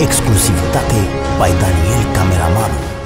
Exclusivitate by Daniel Cameramanul.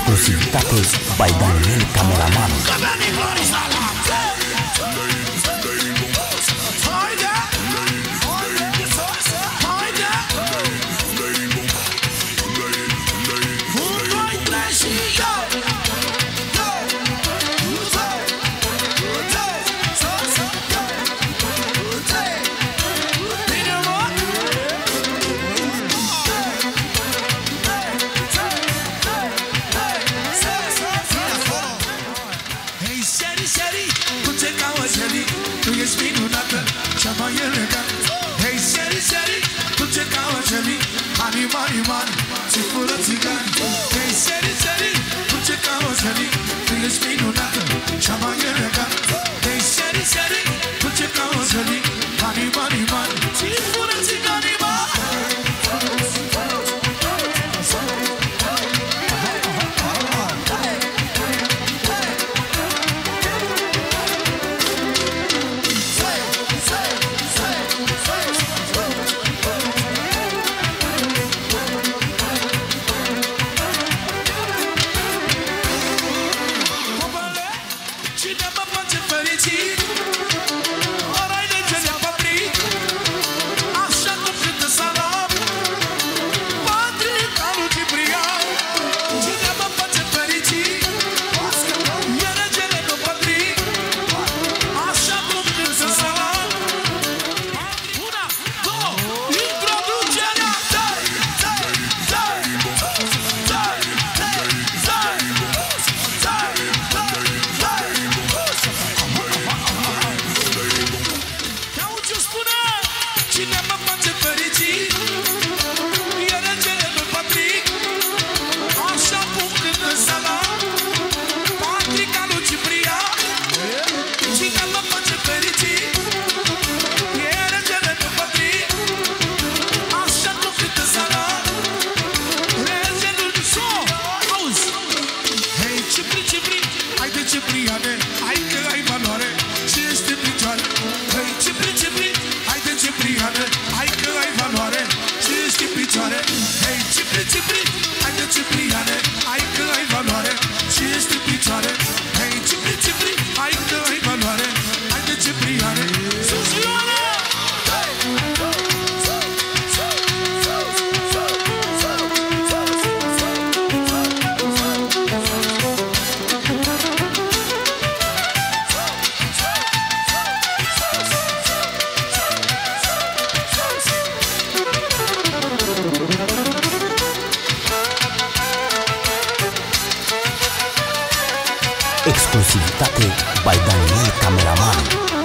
exclusive tackles by Daniel Cameraman. Facilitate by Daniel Cameraman